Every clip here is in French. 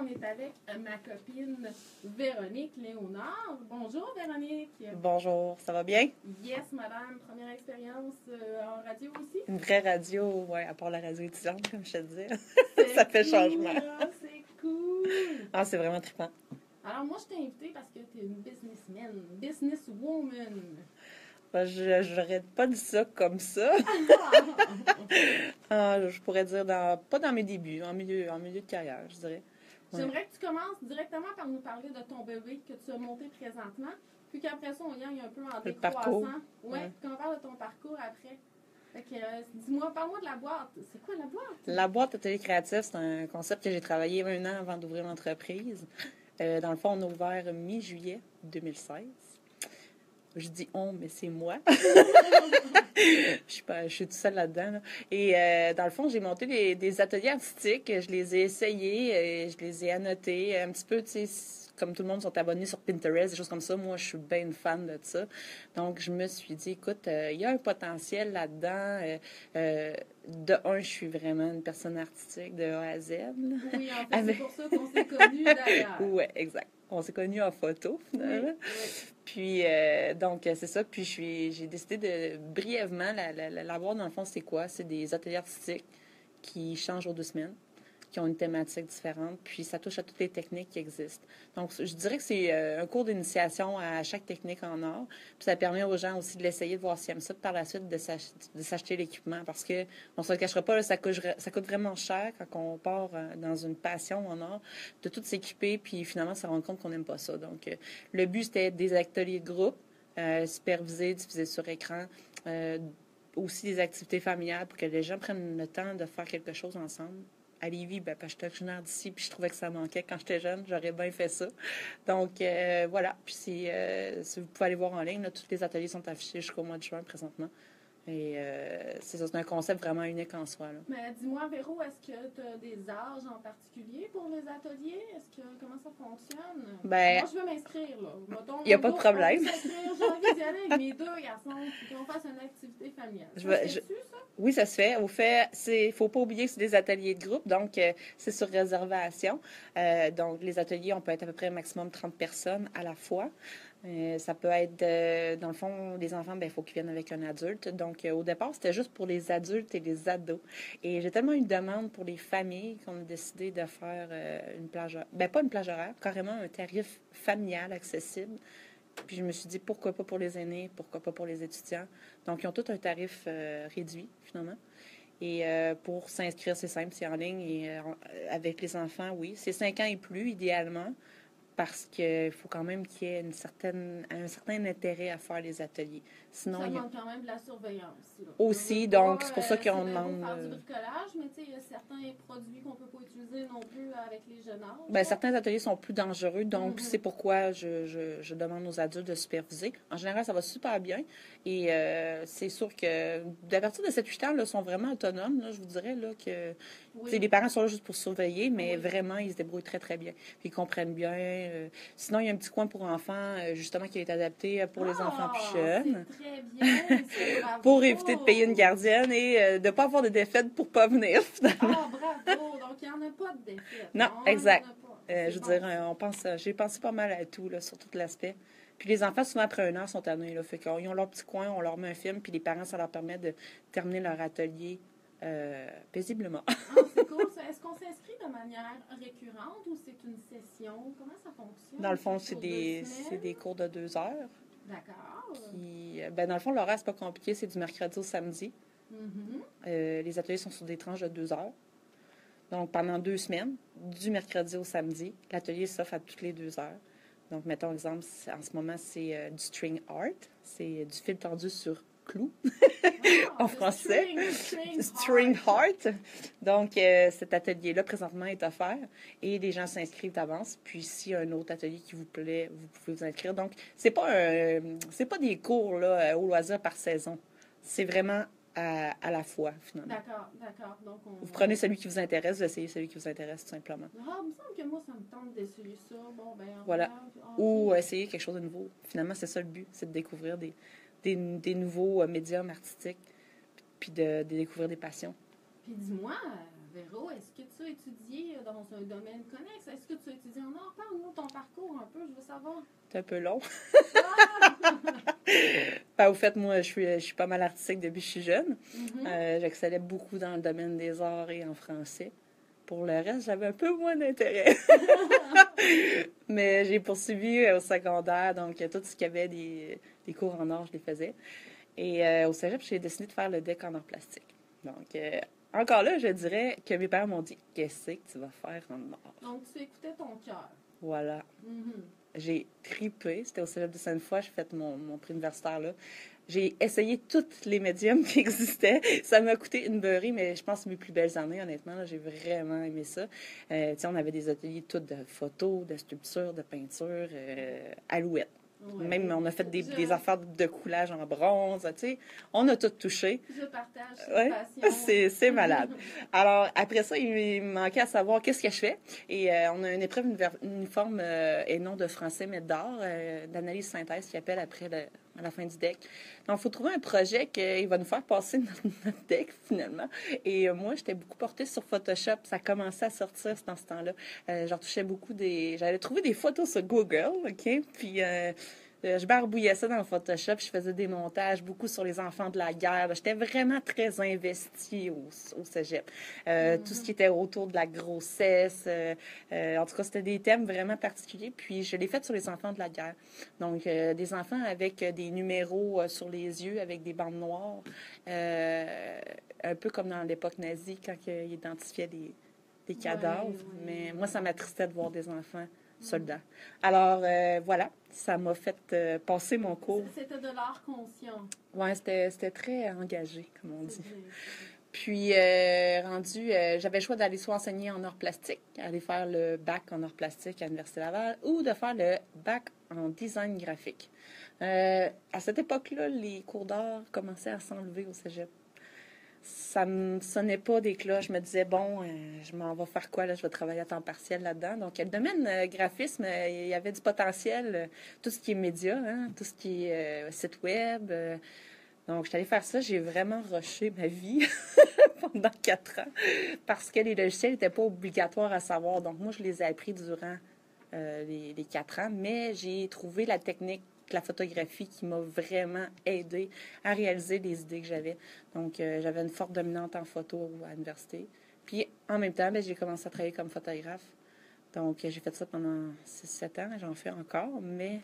on est avec euh, ma copine Véronique Léonard. Bonjour Véronique. Bonjour, ça va bien? Yes, madame. Première expérience euh, en radio aussi? Une vraie radio, oui, à part la radio étudiante, comme je te disais. ça fait changement. C'est cool. Ah, c'est vraiment trippant. Alors, moi, je t'ai invitée parce que tu es une businessman, businesswoman. Ben, je n'aurais pas dit ça comme ça. ah, je pourrais dire dans, pas dans mes débuts, en milieu, en milieu de carrière, je dirais. J'aimerais que tu commences directement par nous parler de ton bébé que tu as monté présentement, puis qu'après ça, on y aille un peu en décroissant. Oui, ouais. qu'on parle de ton parcours après. Euh, dis-moi, parle-moi de la boîte. C'est quoi la boîte? La boîte Atelier Créatif, c'est un concept que j'ai travaillé un an avant d'ouvrir l'entreprise. Euh, dans le fond, on a ouvert mi-juillet 2016. Je dis on, mais c'est moi. je, suis pas, je suis toute seule là-dedans. Et euh, dans le fond, j'ai monté des, ateliers artistiques. Je les ai essayés, et je les ai annotés un petit peu, tu sais comme tout le monde sont abonnés sur Pinterest, des choses comme ça. Moi, je suis bien fan de ça. Donc, je me suis dit, écoute, euh, il y a un potentiel là-dedans. Euh, de un, je suis vraiment une personne artistique de A à Z. Oui, en fait, c'est pour ça qu'on s'est connus d'ailleurs. oui, exact on s'est connus en photo, finalement. Puis, euh, donc, c'est ça. Puis, j'ai décidé de brièvement, la, dans le fond, c'est quoi? C'est des ateliers artistiques qui changent aux deux semaines qui ont une thématique différente, puis ça touche à toutes les techniques qui existent. Donc, je dirais que c'est euh, un cours d'initiation à chaque technique en art, puis ça permet aux gens aussi de l'essayer, de voir s'ils aiment ça, par la suite de s'acheter l'équipement, parce que on se le cachera pas, ça, coûte, vraiment cher quand on part euh, dans une passion en art, de tout s'équiper, puis finalement se rendre compte qu'on n'aime pas ça. Donc, euh, le but, c'était des ateliers de groupe, supervisés, diffusés sur écran, aussi des activités familiales pour que les gens prennent le temps de faire quelque chose ensemble à Lévis, ben, parce que j'étais originaire d'ici, puis je trouvais que ça manquait quand j'étais jeune. J'aurais bien fait ça. Donc, euh, voilà. Puis, euh, si, vous pouvez aller voir en ligne, là, tous les ateliers sont affichés jusqu'au mois de juin présentement. Et euh, c'est un concept vraiment unique en soi. Là. Mais dis-moi, Véro, est-ce que tu as des âges en particulier pour les ateliers? Est-ce que comment ça fonctionne? Ben, Moi, je veux m'inscrire. Il n'y a pas de problème. J'ai envie d'y aller avec mes deux garçons et qu'on fasse une activité familiale. Je, ça, ça? Oui, ça se fait. Au fait, il ne faut pas oublier que c'est des ateliers de groupe, donc euh, c'est sur réservation. Euh, donc, les ateliers, on peut être à peu près un maximum 30 personnes à la fois. Euh, ça peut être, euh, dans le fond, les enfants, ben, il faut qu'ils viennent avec un adulte. Donc, euh, au départ, c'était juste pour les adultes et les ados. Et j'ai tellement eu une demande pour les familles qu'on a décidé de faire une plage, ben, pas une plage horaire, carrément un tarif familial accessible. Puis je me suis dit, pourquoi pas pour les aînés, pourquoi pas pour les étudiants? Donc, ils ont tout un tarif réduit, finalement. Et pour s'inscrire, c'est simple, c'est en ligne. Et avec les enfants, oui, c'est 5 ans et plus, idéalement parce qu'il faut quand même qu'il y ait une certaine, un certain intérêt à faire les ateliers. Sinon, ça demande quand même de la surveillance. Aussi, donc c'est pour ça qu'on demande... faire du bricolage, mais il y a certains produits qu'on ne peut pas utiliser non plus avec les jeunes âges. Bien, certains ateliers sont plus dangereux, donc mm-hmm. c'est pourquoi je, je, je, demande aux adultes de superviser. En général, ça va super bien. Et euh, c'est sûr que à partir de 7-8 ans, ils sont vraiment autonomes. Là, je vous dirais là, que les parents sont là juste pour surveiller, mais vraiment, ils se débrouillent très, très bien. Puis ils comprennent bien. Euh, sinon, il y a un petit coin pour enfants, euh, justement, qui est adapté pour les enfants plus ah, jeunes. Très bien. pour éviter de payer une gardienne et de ne pas avoir de défaites pour ne pas venir, finalement. Ah, bravo! Donc, il n'y en a pas de défaites. Non, exact. je veux dire, on pense, j'ai pensé pas mal à tout, là, sur tout l'aspect. Puis les enfants, souvent après un an, sont tannés. Là, fait qu'ils ont leur petit coin, on leur met un film, puis les parents, ça leur permet de terminer leur atelier euh, paisiblement. ah, c'est cool. Est-ce qu'on s'inscrit de manière récurrente ou c'est une session? Comment ça fonctionne? Dans le fond, c'est des, des cours de deux heures. D'accord. Euh, ben, dans le fond, l'horaire, c'est pas compliqué. C'est du mercredi au samedi. Mm-hmm. Euh, les ateliers sont sur des tranches de deux heures. Donc, pendant deux semaines, du mercredi au samedi, l'atelier s'offre à toutes les deux heures. Donc, mettons exemple, en ce moment, c'est euh, du string art. C'est du fil tendu sur clou ah, en français. String, art. Donc, euh, cet atelier-là, présentement, est offert et les gens s'inscrivent d'avance. Puis, s'il y a un autre atelier qui vous plaît, vous pouvez vous inscrire. Donc, c'est pas, c'est pas des cours là, au loisir par saison. C'est vraiment à, la fois, finalement. D'accord, d'accord. Donc, Vous prenez celui qui vous intéresse, vous essayez celui qui vous intéresse, tout simplement. Ah, il me semble que moi, ça me tente d'essayer ça. Bon, ben, voilà. Ou essayer quelque chose de nouveau. Finalement, c'est ça le but, c'est de découvrir des, des, des nouveaux euh, médiums artistiques, puis de, de, découvrir des passions. Puis dis-moi, Véro, est-ce que tu as étudié dans un domaine connexe? Est-ce que tu as étudié en art? Parle-nous ton parcours un peu, je veux savoir. C'est un peu long. ben, au fait, moi, je suis, je suis pas mal artistique depuis que je suis jeune. Mm-hmm. Euh, j'excellais beaucoup dans le domaine des arts et en français. Pour le reste, j'avais un peu moins d'intérêt. Mais j'ai poursuivi au secondaire, donc tout ce qu'il y avait des, des, cours en art, je les faisais. Et euh, au cégep, j'ai décidé de faire le deck en art plastique. Donc, euh, encore là, je dirais que mes parents m'ont dit Qu'est-ce que tu vas faire en art Donc, tu écoutais ton cœur. Voilà. Mm-hmm. J'ai tripé. C'était au cégep de Sainte-Foy. J'ai fait mon, mon prix universitaire là. J'ai essayé toutes les médiums qui existaient. Ça m'a coûté une beurrée, mais je pense que mes plus belles années, honnêtement. J'ai vraiment aimé ça. Euh, on avait des ateliers toutes de photos, de sculptures, de peinture, euh, alouettes. Même, on a fait des, des, affaires de coulage en bronze, tu sais. On a tout touché. Je partage C'est, c'est malade. Alors, après ça, il manquait à savoir qu'est-ce que je fais. Et euh, on a une épreuve uniforme euh, et non de français, mais d'art, euh, d'analyse synthèse qui appelle après le, à la fin du deck. Donc, il faut trouver un projet qui va nous faire passer notre, deck, finalement. Et moi, j'étais beaucoup portée sur Photoshop. Ça commençait à sortir dans ce temps-là. J'en touchais beaucoup des... J'allais trouver des photos sur Google, OK? Puis euh, je barbouillais ça dans le Photoshop, je faisais des montages beaucoup sur les enfants de la guerre. J'étais vraiment très investie au, au cégep. Euh, mm-hmm. Tout ce qui était autour de la grossesse. Euh, en tout cas, c'était des thèmes vraiment particuliers. Puis, je l'ai fait sur les enfants de la guerre. Donc, des enfants avec des numéros sur les yeux, avec des bandes noires. un peu comme dans l'époque nazie, quand ils identifiaient des, cadavres. Mais moi, ça m'attristait de voir des enfants soldats. Alors, voilà ça m'a fait euh, passer mon cours. C'était de l'art conscient. Oui, c'était très engagé, comme on dit. Puis, euh, rendu, euh, j'avais le choix d'aller soit enseigner en art plastique, aller faire le bac en art plastique à l'Université Laval, ou de faire le bac en design graphique. à cette époque-là, les cours d'art commençaient à s'enlever au cégep ça me sonnait pas des cloches. Je me disais, bon, euh, je m'en vais faire quoi, là? Je vais travailler à temps partiel là-dedans. Donc, le domaine euh, graphisme, euh, il y avait du potentiel. tout ce qui est média, hein, tout ce qui est site web. donc, je suis allée faire ça. J'ai vraiment rushé ma vie pendant quatre ans parce que les logiciels n'étaient pas obligatoires à savoir. Donc, moi, je les ai appris durant les, les quatre ans, mais j'ai trouvé la technique la photographie qui m'a vraiment aidé à réaliser les idées que j'avais. Donc, euh, j'avais une forte dominante en photo à l'université. Puis, en même temps, ben, j'ai commencé à travailler comme photographe. Donc, j'ai fait ça pendant 6-7 ans. J'en fais encore, mais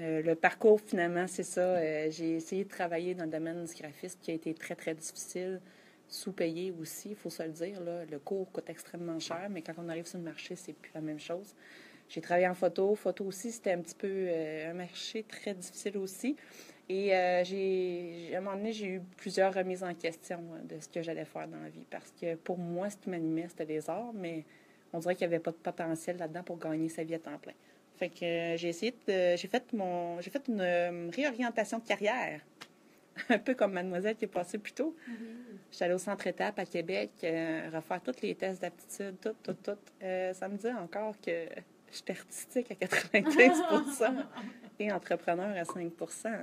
euh, le parcours, finalement, c'est ça. Euh, j'ai essayé de travailler dans le domaine du graphiste qui a été très, très difficile, sous-payé aussi, il faut se le dire. Le cours coûte extrêmement cher, mais quand on arrive sur le marché, c'est plus la même chose. J'ai travaillé en photo. Photo aussi, c'était un petit peu euh, un marché très difficile aussi. Et euh, j'ai, à un moment donné, j'ai eu plusieurs remises en question de ce que j'allais faire dans la vie. Parce que pour moi, ce qui m'animait, c'était les arts, mais on dirait qu'il n'y avait pas de potentiel là-dedans pour gagner sa vie à temps plein. Fait que euh, j'ai essayé de, j'ai fait mon, j'ai fait une réorientation de carrière. un peu comme mademoiselle qui est passée plus tôt. Mm-hmm. J'étais allée au centre étape à Québec, refaire tous les tests d'aptitude, tout, tout, tout. ça me dit encore que J'étais artistique à 95 et entrepreneur à 5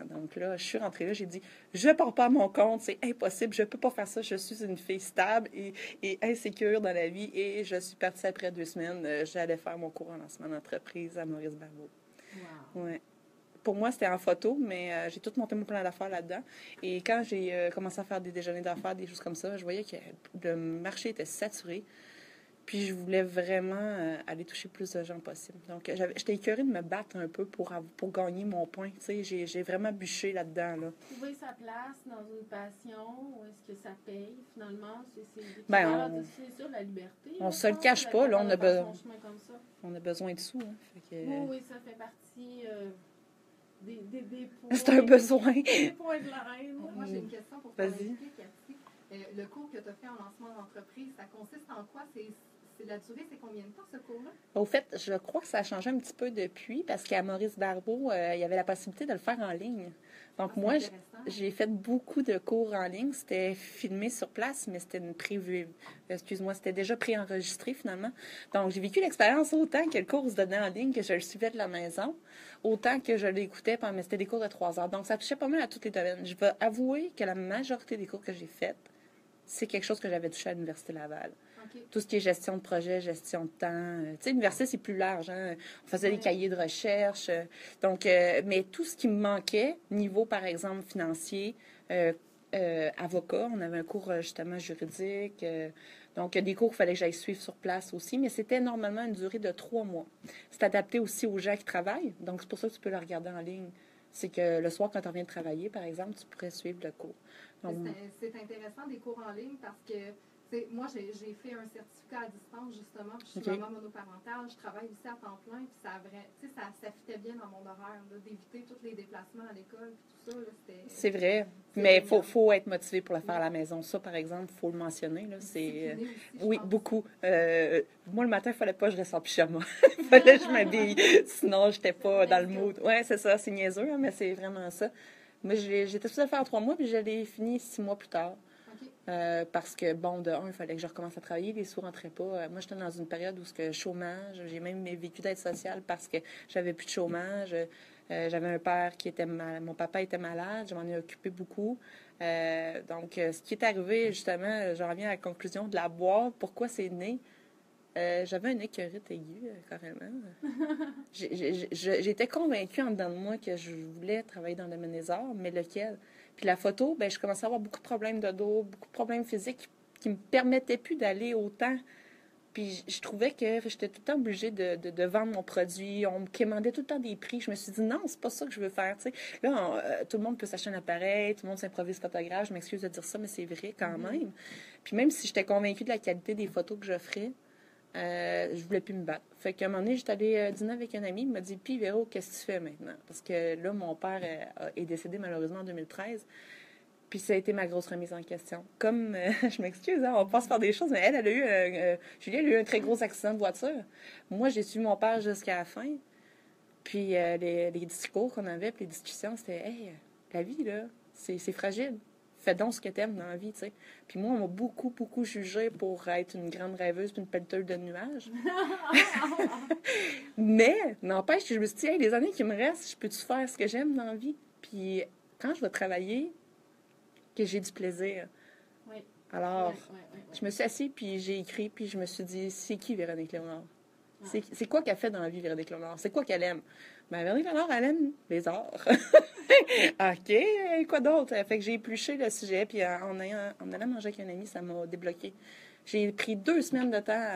Donc là, je suis rentrée là, j'ai dit, je ne pars pas à mon compte, c'est impossible, je ne peux pas faire ça. Je suis une fille stable et, et insécure dans la vie. Et je suis partie après deux semaines. Euh, j'allais faire mon cours en lancement d'entreprise à Maurice Barbeau. Ouais. Pour moi, c'était en photo, mais euh, j'ai tout monté mon plan d'affaires là-dedans. Et quand j'ai euh, commencé à faire des déjeuners d'affaires, des choses comme ça, je voyais que le marché était saturé. Puis je voulais vraiment euh, aller toucher plus de gens possible. Donc, j'étais écœurée de me battre un peu pour, pour gagner mon point. Tu sais, j'ai vraiment bûché là-dedans. Là. Trouver sa place dans une passion, ou est-ce que ça paye finalement? C'est ben, on, la liberté. On ne se le cache pas. Là, on, a besoin, on a besoin de sous. Hein, fait que... Oui, oui, ça fait partie euh, des, des, des points. C'est un besoin. Des points de la reine. Moi, j'ai une question pour toi. Vas-y. Euh, le cours que tu as fait en lancement d'entreprise, ça consiste en quoi? C'est la durée, c'est combien de temps ce cours-là? Au fait, je crois que ça a changé un petit peu depuis parce qu'à Maurice Barbeau, euh, il y avait la possibilité de le faire en ligne. Donc, ah, moi, j'ai fait beaucoup de cours en ligne. C'était filmé sur place, mais c'était prévu. Excuse-moi, c'était déjà préenregistré finalement. Donc, j'ai vécu l'expérience autant que le cours se donnait en ligne, que je le suivais de la maison, autant que je l'écoutais, mais c'était des cours de trois heures. Donc, ça touchait pas mal à tous les domaines. Je vais avouer que la majorité des cours que j'ai faits, c'est quelque chose que j'avais touché à l'Université Laval. Tout ce qui est gestion de projet, gestion de temps. Euh, tu sais, l'université, c'est plus large. Hein? On faisait des cahiers de recherche. Euh, donc, euh, mais tout ce qui me manquait, niveau, par exemple, financier, avocat, on avait un cours, justement, juridique. donc, des cours qu'il fallait que j'aille suivre sur place aussi, mais c'était normalement une durée de trois mois. C'est adapté aussi aux gens qui travaillent. Donc, c'est pour ça que tu peux le regarder en ligne. C'est que le soir, quand tu reviens de travailler, par exemple, tu pourrais suivre le cours. C'est intéressant des cours en ligne parce que moi, j'ai fait un certificat à distance, justement, puis je suis maman monoparentale, je travaille aussi à temps plein, puis ça, vrai, ça, ça fitait bien dans mon horaire, d'éviter tous les déplacements à l'école, puis tout ça. C'est vrai, mais il faut, faut, être motivé pour le faire à la maison. Ça, par exemple, il faut le mentionner. Là, c'est, oui, beaucoup. Euh, moi, le matin, il ne fallait pas que je reste en pyjama. Il fallait que je m'habille, sinon, je n'étais pas dans le mood. Oui, c'est ça, c'est niaiseux, hein, mais c'est vraiment ça. Moi, j'étais supposée le faire trois mois, puis je l'ai fini six mois plus tard. Euh, parce que, bon, de un, il fallait que je recommence à travailler, les sous rentraient pas. Euh, moi, j'étais dans une période où ce chômage, j'ai même vécu d'aide sociale parce que j'avais plus de chômage. Euh, j'avais un père qui était mal, mon papa était malade, je m'en ai occupé beaucoup. donc, ce qui est arrivé, justement, je reviens à la conclusion de la boîte, pourquoi c'est né? j'avais une écœurite aiguë, carrément. J'étais convaincue en dedans de moi que je voulais travailler dans le domaine des arts, mais lequel? Puis la photo, ben, je commençais à avoir beaucoup de problèmes de dos, beaucoup de problèmes physiques qui ne me permettaient plus d'aller autant. Puis je trouvais que j'étais tout le temps obligée de, de, vendre mon produit. On me commandait tout le temps des prix. Je me suis dit, non, c'est pas ça que je veux faire. Là, euh, tout le monde peut s'acheter un appareil, tout le monde s'improvise photographe. Je m'excuse de dire ça, mais c'est vrai quand mm-hmm. même. Puis même si j'étais convaincue de la qualité des photos que j'offrais, euh, je voulais plus me battre. Fait qu'à un moment donné, j'étais allée euh, dîner avec un ami. Il m'a dit Puis, Véro, qu'est-ce que tu fais maintenant? Parce que là, mon père euh, est décédé malheureusement en 2013. Puis ça a été ma grosse remise en question. Comme, je m'excuse, hein, on passe par des choses, mais elle, elle a eu, Julie, elle a eu un très gros accident de voiture. Moi, j'ai suivi mon père jusqu'à la fin. Puis les, les, discours qu'on avait, puis les discussions, c'était Hey, la vie, là, c'est fragile fais donc ce que t'aimes dans la vie, tu sais. Puis moi, on m'a beaucoup, beaucoup jugé pour être une grande rêveuse puis une pelleteuse de nuages. Mais, n'empêche que je me suis dit, les années qui me restent, je peux-tu faire ce que j'aime dans la vie? Puis quand je vais travailler, que j'ai du plaisir. Oui. Alors, je me suis assise, puis j'ai écrit, puis je me suis dit, c'est qui Véronique Léonard? C'est quoi qu'elle fait dans la vie, Véronique Léonard? C'est quoi qu'elle aime? Ben, Véronique Léonard, elle aime les arts. OK, quoi d'autre? Fait que j'ai épluché le sujet, puis en, ayant, en allant manger avec un ami, ça m'a débloqué. J'ai pris deux semaines de temps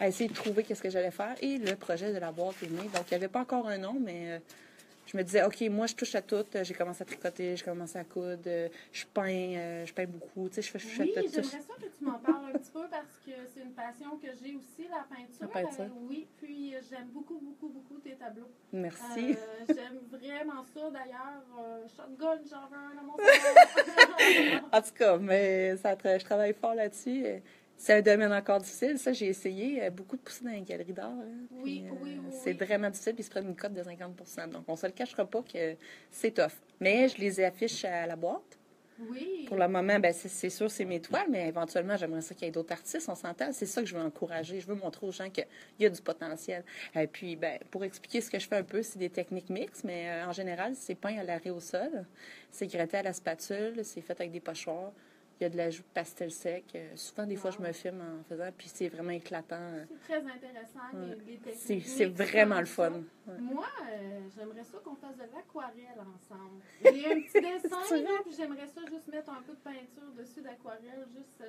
à, essayer de trouver qu'est-ce que j'allais faire, et le projet de la boîte est né. Donc, il n'y avait pas encore un nom, mais euh, je me disais, OK, moi, je touche à tout. J'ai commencé à tricoter, j'ai commencé à coudre, je peins, euh, je peins beaucoup. Tu sais, je fais, je oui, j'aimerais ça que tu m'en parles un petit peu parce que c'est une passion que j'ai aussi, la peinture. La peinture. Euh, oui, puis euh, j'aime beaucoup, beaucoup, beaucoup tes tableaux. Merci. j'aime vraiment ça, d'ailleurs. shotgun, j'en veux un à mon En tout cas, mais ça, je travaille fort là-dessus. C'est un domaine encore difficile. Ça, j'ai essayé euh, beaucoup de pousser dans les galeries d'art. Hein, oui, oui, oui, C'est vraiment difficile, puis ils se prennent une cote de 50% Donc, on ne se le cachera pas que c'est tough. Mais je les affiche à la boîte. Oui. Pour le moment, ben, c'est sûr, c'est mes toiles, mais éventuellement, j'aimerais ça qu'il y ait d'autres artistes, on s'entend. C'est ça que je veux encourager. Je veux montrer aux gens qu'il y a du potentiel. Et puis, ben, pour expliquer ce que je fais un peu, c'est des techniques mixtes, mais euh, en général, c'est peint à l'arrêt au sol, c'est gratté à la spatule, c'est fait avec des pochoirs. Il y a de l'ajout de pastel sec. Euh, souvent, des fois, je me filme en faisant, puis c'est vraiment éclatant. Euh. C'est très intéressant, les, techniques. C'est vraiment le fun. Moi, euh, j'aimerais ça qu'on fasse de l'aquarelle ensemble. J'ai un petit dessin, là, puis j'aimerais ça juste mettre un peu de peinture dessus d'aquarelle, juste,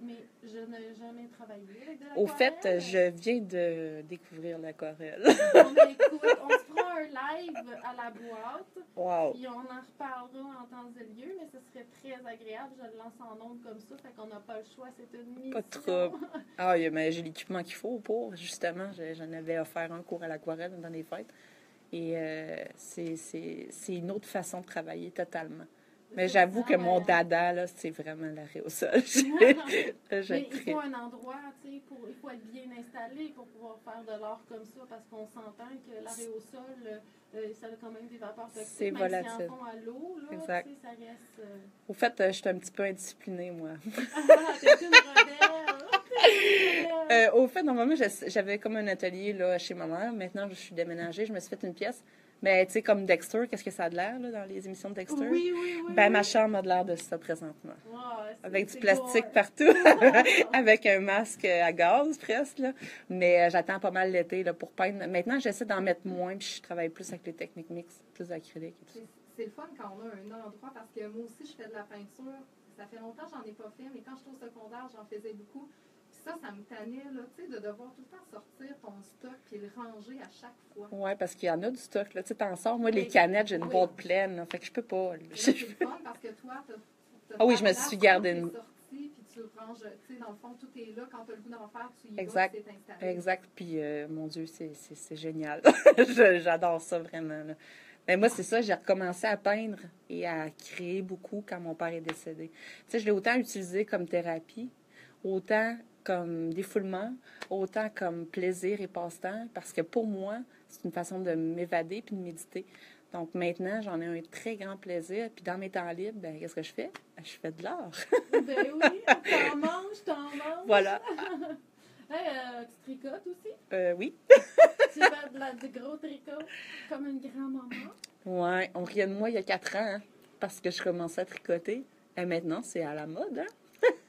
mais je n'ai jamais travaillé avec de l'aquarelle. Au fait, je viens de découvrir l'aquarelle. bon, ben, écoute, on se prend à la boîte, wow. puis on en reparlera en temps et lieu, mais ce serait très agréable. Je le lance en en comme ça, fait qu'on n'a pas le choix, c'est une mission. Pas trouble. Ah, mais j'ai l'équipement qu'il faut pour, justement. J'en avais offert un cours à l'aquarelle dans les fêtes. Et euh, c'est une autre façon de travailler totalement. Mais j'avoue que mon dada, là, c'est vraiment l'arrêt au sol. Mais il faut un endroit, tu sais, pour, il faut être bien installé pour pouvoir faire de l'art comme ça, parce qu'on s'entend que l'arrêt au sol, euh, ça a quand même des vapeurs toxiques. C'est volatile. Si en à l'eau, là, exact. ça reste... Euh, au fait, euh, je suis un petit peu indisciplinée, moi. ah, t'es une rebelle! euh, au fait, normalement, j'avais comme un atelier là, chez ma mère. Maintenant, je suis déménagée. Je me suis fait une pièce. Mais tu sais, comme Dexter, qu'est-ce que ça a de l'air là, dans les émissions de Dexter? Oui, oui, oui. Ben, ma chambre a de l'air de ça présentement. Avec du plastique partout, avec un masque à gaz presque. Là. Mais euh, j'attends pas mal l'été là, pour peindre. Maintenant, j'essaie d'en mettre moins, puis je travaille plus avec les techniques mixtes, plus d'acrylique et tout ça. C'est- C'est le fun quand on a un endroit parce que moi aussi, je fais de la peinture. Ça fait longtemps que j'en ai pas fait, mais quand j'étais au secondaire, j'en faisais beaucoup. Ça, ça me tannait, là, tu sais, de devoir tout le temps sortir ton stock et le ranger à chaque fois. Ouais, parce qu'il y en a du stock. Là. Tu sais, t'en sors. Moi, les Oui. canettes, j'ai une Oui. boîte pleine. là. fait que je peux pas. C'est le fun parce que toi, t'as- Ah oui, je me suis gardé t'es une- puis tu ranges, tu sais, dans le fond, tout est là. Quand tu as le goût d'en faire, tu y Exact. vas, puis c'est installé. Exact. Puis, euh, mon Dieu, c'est, génial. J'adore ça vraiment. là. Mais moi, c'est ça, j'ai recommencé à peindre et à créer beaucoup quand mon père est décédé. Tu sais, je l'ai autant utilisé comme thérapie, autant comme défoulement, autant comme plaisir et passe-temps, parce que pour moi, c'est une façon de m'évader puis de méditer. Donc maintenant, j'en ai un très grand plaisir. Puis dans mes temps libres, ben, qu'est-ce que je fais? Ben, je fais de l'art. Ben oui, t'en manges, t'en manges. voilà. Hey, euh, tu tricotes aussi? Euh, oui. Tu fais de la, du gros tricot comme une grand-maman? Ouais, on riait de moi il y a quatre ans, hein, parce que je commençais à tricoter. Et maintenant, c'est à la mode. Hein?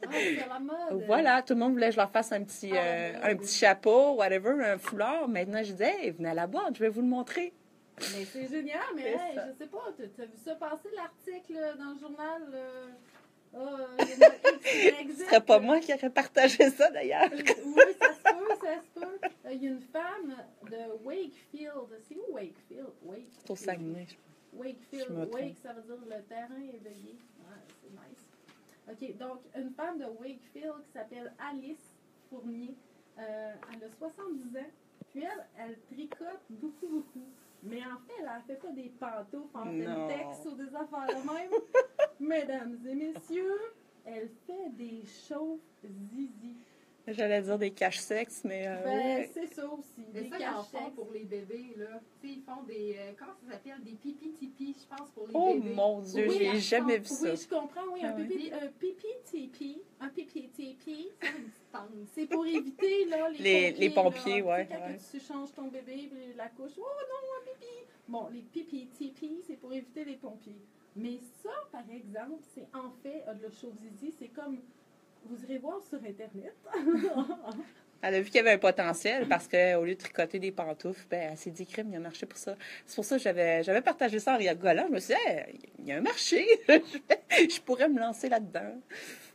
Ah, la mode. Voilà, tout le monde voulait que je leur fasse un petit, Ah, euh, ben un petit chapeau, whatever, un foulard. Maintenant, je disais, hey, venez à la boîte, je vais vous le montrer. Mais c'est génial, mais hey, je sais pas, t'as t'as vu ça passer l'article là, dans le journal? euh, Z. Ce serait pas moi qui aurais partagé ça, d'ailleurs. Euh, Oui, ça se peut, ça se peut. Euh, Il y a une femme de Wakefield. C'est où Wakefield? Wakefield. Au Saguenay, je Wakefield. Wake, ça veut dire le terrain éveillé. Ouais, c'est nice. OK, donc, une femme de Wakefield qui s'appelle Alice Fournier. Euh, elle a 70 ans. Puis elle, elle tricote beaucoup, beaucoup. Mais en fait, elle ne fait pas des pantoufles en texte ou des affaires de même. Mesdames et messieurs, elle fait des chauves zizi. J'allais dire des caches-sexes, mais euh, Ben, ouais. c'est ça aussi. Mais des ça, ils en font cachettes. pour les bébés, là. Tu sais, ils font des. euh, comment ça s'appelle? Des pipi-tipi, je pense, pour les Oh bébés. mon Dieu, Oui, j'ai jamais vu ça. Oui, je comprends, oui, un Ah ouais. pipi, un pipi tipi, un pipi tipi, Ça, une c'est pour éviter là, les, Les- pompiers. les pompiers, là. ouais, quand ouais. tu changes ton bébé, la couche, oh non, un pipi. Bon, les pipi tipi, c'est pour éviter les pompiers. Mais ça, par exemple, c'est en fait euh, le zizi, c'est comme vous irez voir sur Internet. Elle a vu qu'il y avait un potentiel parce qu'au lieu de tricoter des pantoufles, ben, elle s'est dit, crime, il a marché pour ça. C'est pour ça que j'avais, j'avais partagé ça en rigolant. Je me suis dit, Hey, il y a un marché. je pourrais me lancer là-dedans.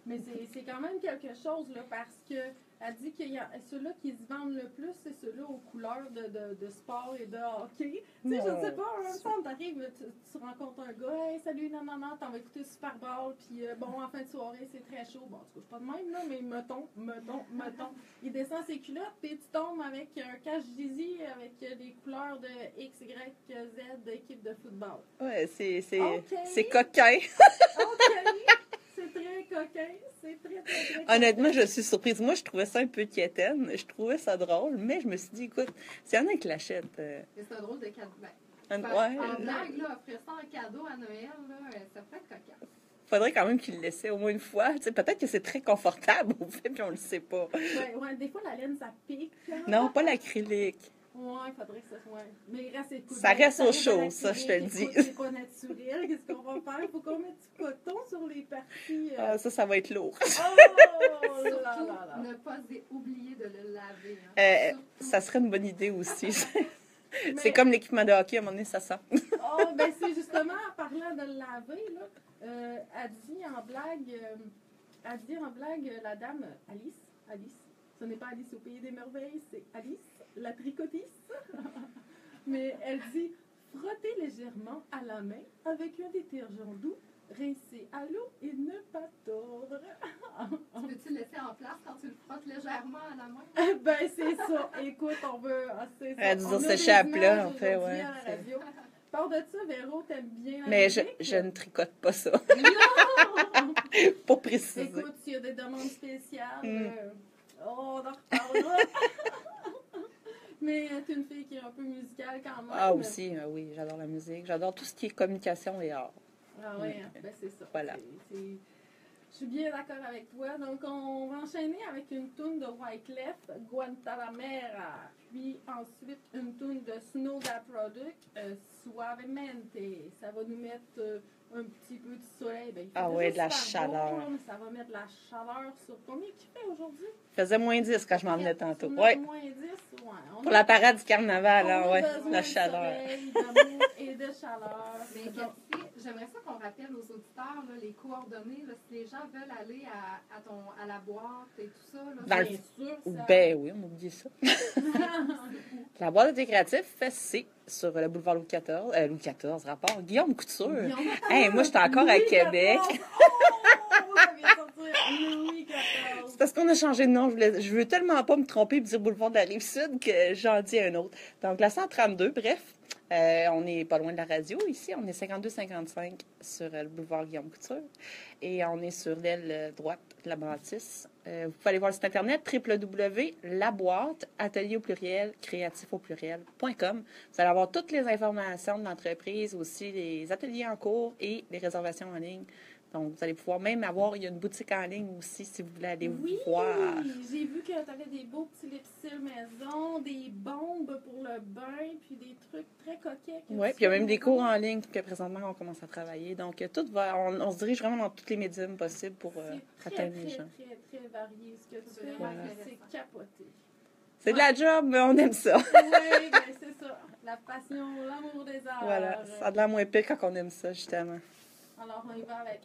Mais c'est- c'est quand même quelque chose, là, parce que elle dit que ceux-là qui se vendent le plus, c'est ceux-là aux couleurs de, de, de sport et de hockey. Tu sais, je Non. sais pas, en même temps, t'arrives, tu, tu rencontres un gars, hey, salut, non, non, non, t'en vas écouter Super Bowl, puis euh, bon, en fin de soirée, c'est très chaud. Bon, tu couches pas de même, là, mais mettons, mettons, mettons. Il descend ses culottes, puis tu tombes avec un cache Dizzy avec des couleurs de X, Y, Z d'équipe de football. Ouais, c'est, c'est, Ok. c'est coquin. OK! C'est très coquin, c'est très, très, très coquin. Honnêtement, je suis surprise. Moi, je trouvais ça un peu quétaine. Je trouvais ça drôle, mais je me suis dit, écoute, s'il y en a qui l'achètent, euh, c'est un drôle de cadeau. Ben, un- ouais, En blague, là, offrir ça en cadeau à Noël, là, euh, ça peut être cocasse. faudrait quand même qu'il le laissait au moins une fois. Tu sais, peut-être que c'est très confortable au fait, puis on le sait pas. Ouais, ouais, des fois, la laine, ça pique. là. Non, pas l'acrylique. Ouais, il faudrait que ça soit. Mais reste, écoute. Ça reste de choses, ça, je te le dis. C'est pas naturel. Qu'est-ce qu'on va faire? Il faut qu'on mette du coton sur les parties. euh. Ah, ça, ça va être lourd. Oh là Surtout, là là. ne pas oublier de le laver. Hein. Euh. Ça serait une bonne idée aussi. Mais- C'est comme l'équipement de hockey, à un moment donné, ça sent. Oh, ben c'est justement en parlant de le laver, là. Euh, elle dit en blague, euh, elle dit en blague, euh, la dame Alice, Alice, ce n'est pas Alice au pays des merveilles, c'est Alice, la tricotiste. Mais elle dit frotter légèrement à la main avec un détergent doux, rincer à l'eau et ne pas tordre. Peux-tu le laisser en place quand tu le frottes légèrement à la main? ben c'est ça. Écoute, on veut. ah, c'est ça. Elle dit On sécher à plat, en fait, ouais. Part de ça, Véro, t'aimes bien la Mais je, ne tricote pas ça, Non! pour préciser. Écoute, s'il y a des demandes spéciales, Mm. euh, oh, on en reparlera. Mais t'es une fille qui est un peu musicale quand même. Ah, aussi, ah oui, j'adore la musique. J'adore tout ce qui est communication et art. Ah ouais, hein, ben c'est ça. Voilà. C'est- c'est- Je suis bien d'accord avec toi. Donc, on va enchaîner avec une toune de Wyclef, Guantanamera. Puis ensuite, une toune de Snow Da Product, euh, Suavemente. Ça va nous mettre euh, un petit peu de soleil. Ben, ah oui, de la chaleur. Ça va mettre de la chaleur sur. Combien il fait aujourd'hui? Il faisait moins 10 quand je m'en venais tantôt. Ouais. Moins 10, ouais. Pour la parade du carnaval, là, ouais. La chaleur. D'amour et de chaleur. Mais j'aimerais ça qu'on rappelle aux auditeurs là, les coordonnées. Là, si les gens veulent aller à, à, ton, à la boîte et tout ça. Là, Bien sûr. Ça... Ben oui, on oublie ça. la boîte des créatifs, c'est sur le boulevard Louis XIV. Euh, Louis XIV, rapport. Guillaume Couture. Guillaume... Hey, moi, j'étais encore à Québec. Oh, c'est parce qu'on a changé de nom. Je, voulais, je veux tellement pas me tromper et dire boulevard de la Rive-Sud que j'en dis un autre. Donc, la 132, bref. Euh, on n'est pas loin de la radio ici. On est 52-55 sur le boulevard Guillaume Couture. Et on est sur l'aile droite de la bâtisse. Euh, vous pouvez aller voir le site internet www.laboîte, au pluriel, créatif au pluriel.com. Vous allez avoir toutes les informations de l'entreprise, aussi les ateliers en cours et les réservations en ligne. Donc, vous allez pouvoir même avoir, il y a une boutique en ligne aussi si vous voulez aller oui, voir. j'ai vu que tu avais des beaux petits lipsils maison, des bombes pour le bain, puis des trucs très coquets. Oui, puis il y a même des cours en ligne que présentement on commence à travailler. Donc, tout va, on, on se dirige vraiment dans tous les médiums possibles pour euh, atteindre les gens. C'est très, très, très varié ce que tu fais. Voilà. C'est capoté. C'est de la job, mais on aime ça. oui, ben c'est ça. La passion, l'amour des arts. Voilà, ça a de l'air moins pire quand on aime ça, justement. Alors, on y va avec